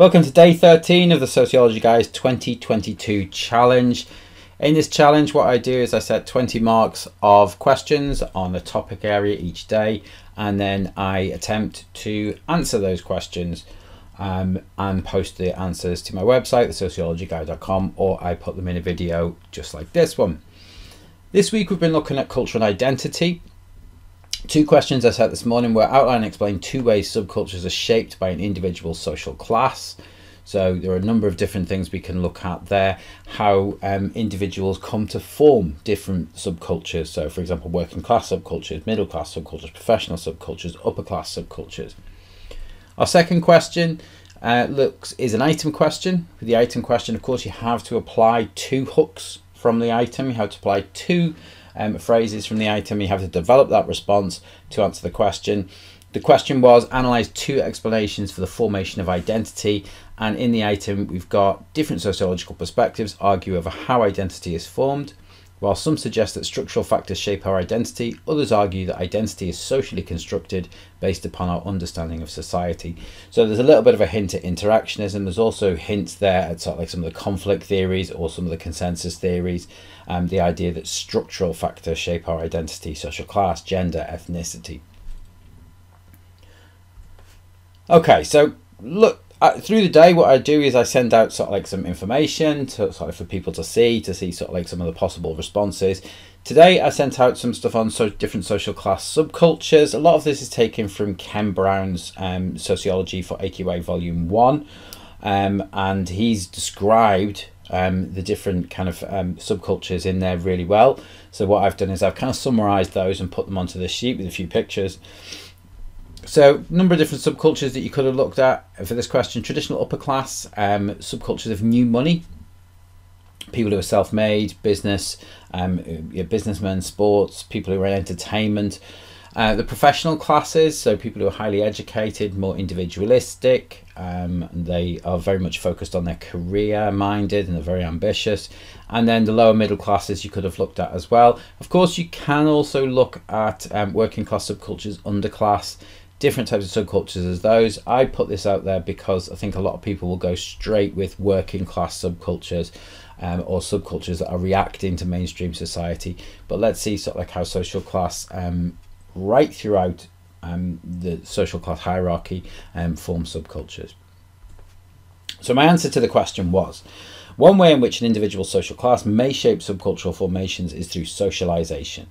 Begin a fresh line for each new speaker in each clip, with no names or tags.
Welcome to day 13 of the Sociology Guys 2022 challenge. In this challenge, what I do is I set 20 marks of questions on a topic area each day, and then I attempt to answer those questions um, and post the answers to my website, thesociologyguy.com, or I put them in a video just like this one. This week we've been looking at culture and identity. Two questions I set this morning were outline and explain two ways subcultures are shaped by an individual social class. So there are a number of different things we can look at there. How um, individuals come to form different subcultures. So, for example, working class subcultures, middle class subcultures, professional subcultures, upper class subcultures. Our second question uh, looks is an item question. With the item question, of course, you have to apply two hooks from the item. You have to apply two um, phrases from the item. You have to develop that response to answer the question. The question was analyze two explanations for the formation of identity. And in the item, we've got different sociological perspectives argue over how identity is formed. While some suggest that structural factors shape our identity, others argue that identity is socially constructed based upon our understanding of society. So there's a little bit of a hint at interactionism. There's also hints there at sort of like some of the conflict theories or some of the consensus theories. Um, the idea that structural factors shape our identity, social class, gender, ethnicity. Okay, so look, uh, through the day, what I do is I send out sort of like some information to sort of for people to see, to see sort of like some of the possible responses. Today, I sent out some stuff on so different social class subcultures. A lot of this is taken from Ken Brown's um, Sociology for AQA Volume 1. Um, and he's described um, the different kind of um, subcultures in there really well. So what I've done is I've kind of summarized those and put them onto this sheet with a few pictures. So, number of different subcultures that you could have looked at for this question: traditional upper class, um, subcultures of new money, people who are self-made, business, um, businessmen, sports, people who are in entertainment. Uh, the professional classes, so people who are highly educated, more individualistic, um, they are very much focused on their career minded and they're very ambitious. And then the lower middle classes you could have looked at as well. Of course, you can also look at um, working class subcultures, underclass, different types of subcultures as those. I put this out there because I think a lot of people will go straight with working class subcultures um, or subcultures that are reacting to mainstream society. But let's see sort of like how social class um, right throughout um, the social class hierarchy um, form subcultures. So my answer to the question was, one way in which an individual social class may shape subcultural formations is through socialization.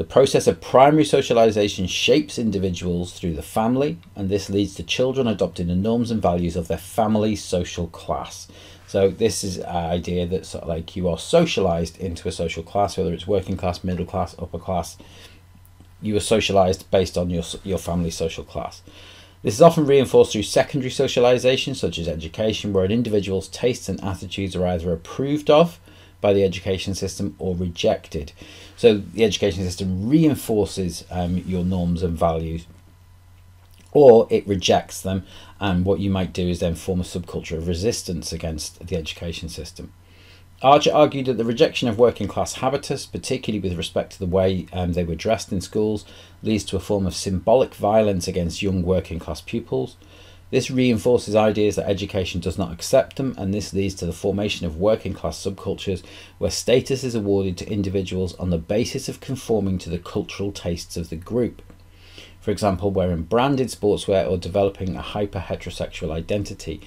The process of primary socialization shapes individuals through the family, and this leads to children adopting the norms and values of their family social class. So this is an idea that sort of like you are socialized into a social class, whether it's working class, middle class, upper class. You are socialized based on your your family social class. This is often reinforced through secondary socialization, such as education, where an individual's tastes and attitudes are either approved of by the education system or rejected. So the education system reinforces um, your norms and values or it rejects them and what you might do is then form a subculture of resistance against the education system. Archer argued that the rejection of working class habitus, particularly with respect to the way um, they were dressed in schools, leads to a form of symbolic violence against young working class pupils. This reinforces ideas that education does not accept them, and this leads to the formation of working class subcultures where status is awarded to individuals on the basis of conforming to the cultural tastes of the group. For example, wearing branded sportswear or developing a hyper heterosexual identity.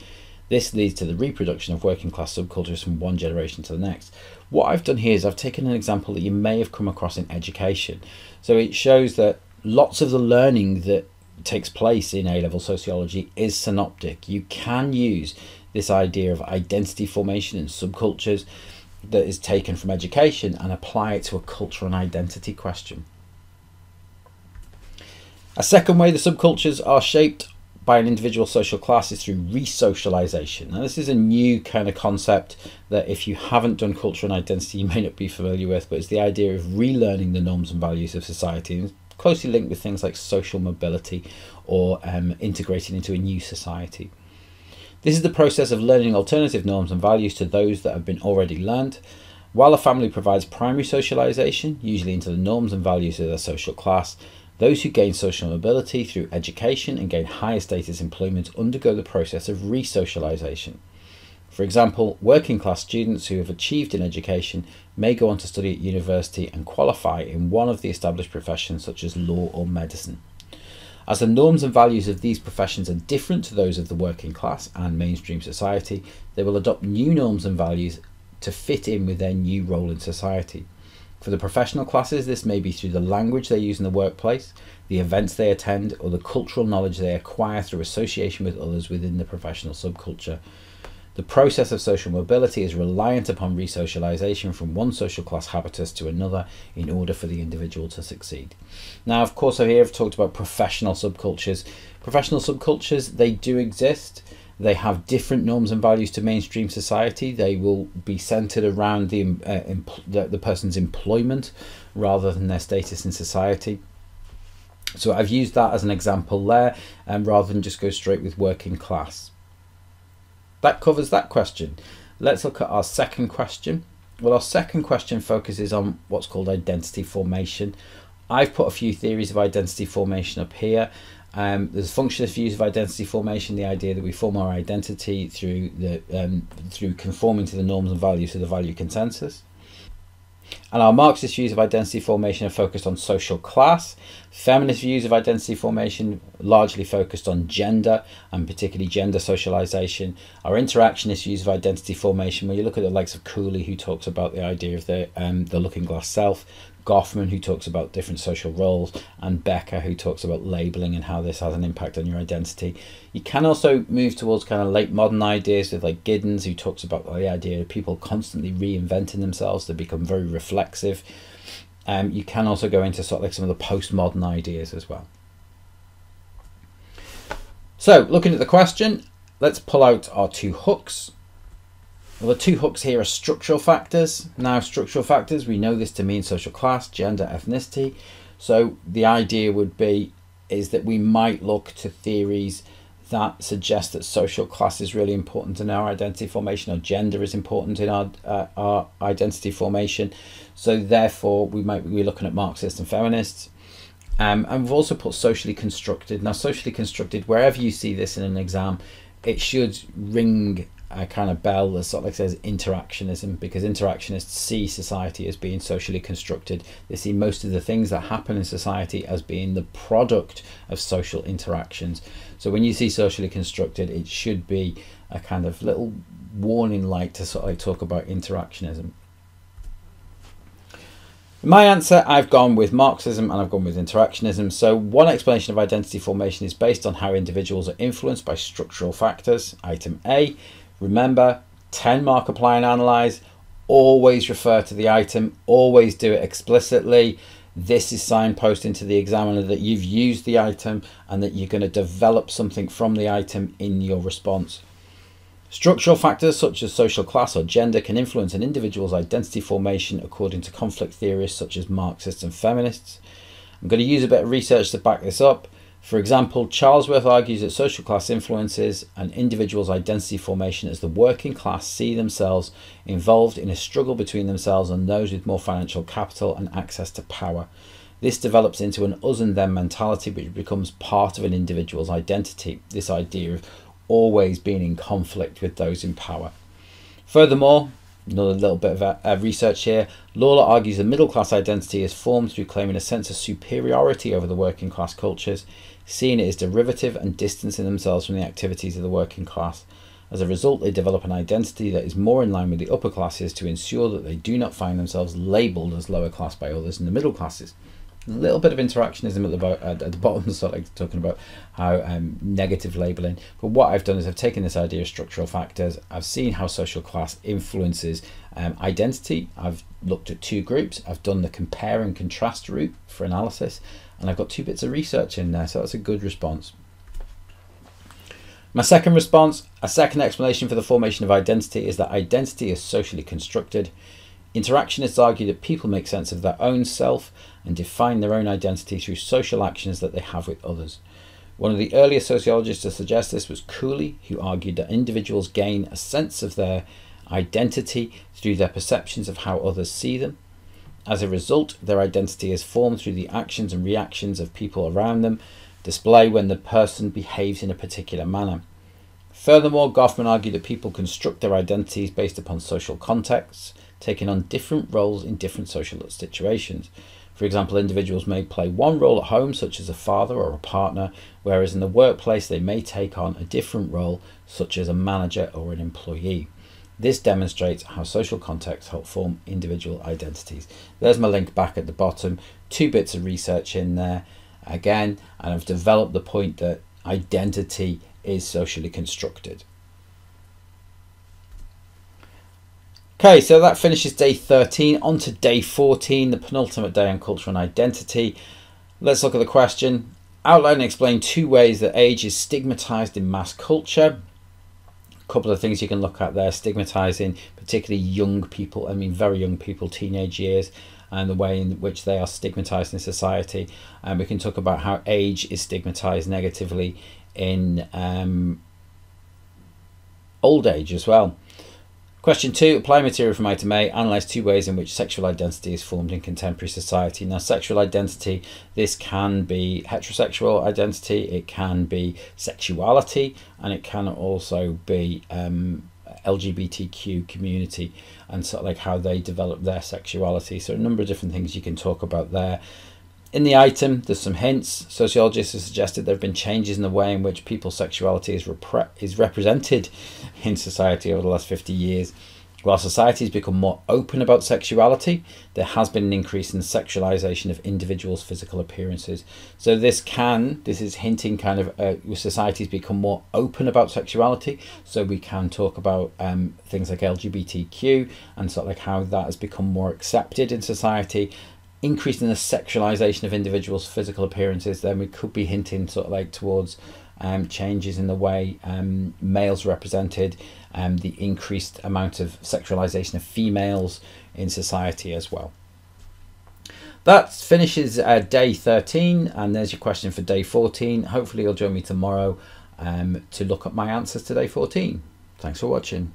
This leads to the reproduction of working class subcultures from one generation to the next. What I've done here is I've taken an example that you may have come across in education. So it shows that lots of the learning that takes place in A level sociology is synoptic. You can use this idea of identity formation and subcultures that is taken from education and apply it to a culture and identity question. A second way the subcultures are shaped by an individual social class is through resocialization. Now, this is a new kind of concept that if you haven't done culture and identity, you may not be familiar with, but it's the idea of relearning the norms and values of society closely linked with things like social mobility or um, integrating into a new society. This is the process of learning alternative norms and values to those that have been already learned. While a family provides primary socialization, usually into the norms and values of their social class, Those who gain social mobility through education and gain higher status employment undergo the process of resocialization. For example, working class students who have achieved in education may go on to study at university and qualify in one of the established professions such as law or medicine. As the norms and values of these professions are different to those of the working class and mainstream society, they will adopt new norms and values to fit in with their new role in society. For the professional classes, this may be through the language they use in the workplace, the events they attend, or the cultural knowledge they acquire through association with others within the professional subculture. The process of social mobility is reliant upon resocialization from one social class habitus to another in order for the individual to succeed. Now, of course, I here have talked about professional subcultures. Professional subcultures, they do exist. They have different norms and values to mainstream society. They will be centered around the, uh, the, the person's employment rather than their status in society. So I've used that as an example there, um, rather than just go straight with working class. That covers that question. Let's look at our second question. Well, our second question focuses on what's called identity formation. I've put a few theories of identity formation up here. Um, there's functionalist views of identity formation, the idea that we form our identity through the um, through conforming to the norms and values of the value consensus. And our Marxist views of identity formation are focused on social class. Feminist views of identity formation largely focused on gender and particularly gender socialization. Our interactionist views of identity formation, where you look at the likes of Cooley, who talks about the idea of the um, the looking glass self, Goffman, who talks about different social roles, and Becker, who talks about labeling and how this has an impact on your identity. You can also move towards kind of late modern ideas with like Giddens, who talks about the idea of people constantly reinventing themselves to become very reflexive. Um, you can also go into sort of like some of the postmodern ideas as well. So, looking at the question, let's pull out our two hooks. Well, the two hooks here are structural factors. Now, structural factors, we know this to mean social class, gender, ethnicity. So the idea would be is that we might look to theories that suggest that social class is really important in our identity formation or gender is important in our uh, our identity formation. So therefore, we might be looking at Marxists and feminists. Um, and we've also put socially constructed. Now, socially constructed, wherever you see this in an exam, it should ring a kind of bell that sort of like says interactionism because interactionists see society as being socially constructed. They see most of the things that happen in society as being the product of social interactions. So when you see socially constructed, it should be a kind of little warning light to sort of like talk about interactionism. my answer, I've gone with Marxism and I've gone with interactionism. So, one explanation of identity formation is based on how individuals are influenced by structural factors. Item A Remember, 10 mark apply and analyze. Always refer to the item, always do it explicitly. This is signposting to the examiner that you've used the item and that you're going to develop something from the item in your response. Structural factors such as social class or gender can influence an individual's identity formation according to conflict theorists such as Marxists and feminists. I'm going to use a bit of research to back this up. For example, Charlesworth argues that social class influences an individual's identity formation as the working class see themselves involved in a struggle between themselves and those with more financial capital and access to power. This develops into an us and them mentality which becomes part of an individual's identity, this idea of always being in conflict with those in power. Furthermore, Another little bit of uh, research here. Lawler argues the middle class identity is formed through claiming a sense of superiority over the working class cultures, seeing it as derivative and distancing themselves from the activities of the working class. As a result, they develop an identity that is more in line with the upper classes to ensure that they do not find themselves labelled as lower class by others in the middle classes a little bit of interactionism at the, at, at the bottom, so like talking about how um, negative labeling. But what I've done is I've taken this idea of structural factors. I've seen how social class influences um, identity. I've looked at two groups. I've done the compare and contrast route for analysis, and I've got two bits of research in there. So that's a good response. My second response, a second explanation for the formation of identity is that identity is socially constructed. Interactionists argue that people make sense of their own self and define their own identity through social actions that they have with others. One of the earliest sociologists to suggest this was Cooley, who argued that individuals gain a sense of their identity through their perceptions of how others see them. As a result, their identity is formed through the actions and reactions of people around them, display when the person behaves in a particular manner. Furthermore, Goffman argued that people construct their identities based upon social contexts, taking on different roles in different social situations. For example, individuals may play one role at home, such as a father or a partner, whereas in the workplace they may take on a different role, such as a manager or an employee. This demonstrates how social contexts help form individual identities. There's my link back at the bottom, two bits of research in there again, and I've developed the point that identity is socially constructed. Okay, so that finishes day 13. On to day 14, the penultimate day on culture and identity. Let's look at the question. Outline and explain two ways that age is stigmatized in mass culture. Couple of things you can look at there stigmatizing particularly young people, I mean, very young people, teenage years, and the way in which they are stigmatized in society. And we can talk about how age is stigmatized negatively in um, old age as well. Question two, apply material from item A, analyse two ways in which sexual identity is formed in contemporary society. Now, sexual identity, this can be heterosexual identity, it can be sexuality, and it can also be um, LGBTQ community and sort of like how they develop their sexuality. So, a number of different things you can talk about there. In the item, there's some hints. Sociologists have suggested there have been changes in the way in which people's sexuality is, repre- is represented in society over the last 50 years. While society has become more open about sexuality, there has been an increase in the sexualization of individuals' physical appearances. So this can, this is hinting kind of, uh, society's become more open about sexuality. So we can talk about um, things like LGBTQ and sort of like how that has become more accepted in society. Increasing the sexualization of individuals' physical appearances, then we could be hinting sort of like towards um, changes in the way um, males represented, um, the increased amount of sexualization of females in society as well. That finishes uh, day 13, and there's your question for day 14. Hopefully, you'll join me tomorrow um, to look at my answers to day 14. Thanks for watching.